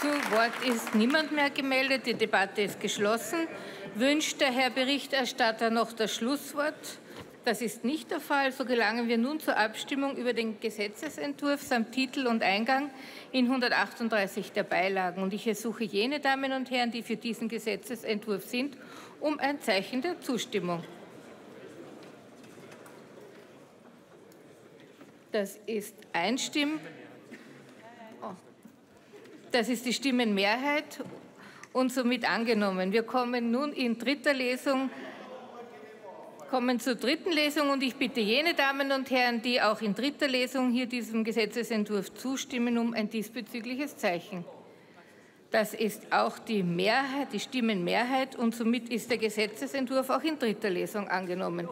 Zu Wort ist niemand mehr gemeldet. Die Debatte ist geschlossen. Wünscht der Herr Berichterstatter noch das Schlusswort? Das ist nicht der Fall. So gelangen wir nun zur Abstimmung über den Gesetzesentwurf samt Titel und Eingang in 138 der Beilagen. Und ich ersuche jene Damen und Herren, die für diesen Gesetzesentwurf sind, um ein Zeichen der Zustimmung. Das ist einstimmig. Das ist die Stimmenmehrheit und somit angenommen. Wir kommen nun in dritter Lesung kommen zur dritten Lesung und ich bitte jene Damen und Herren, die auch in dritter Lesung hier diesem Gesetzesentwurf zustimmen, um ein diesbezügliches Zeichen. Das ist auch die Mehrheit, die Stimmenmehrheit und somit ist der Gesetzesentwurf auch in dritter Lesung angenommen.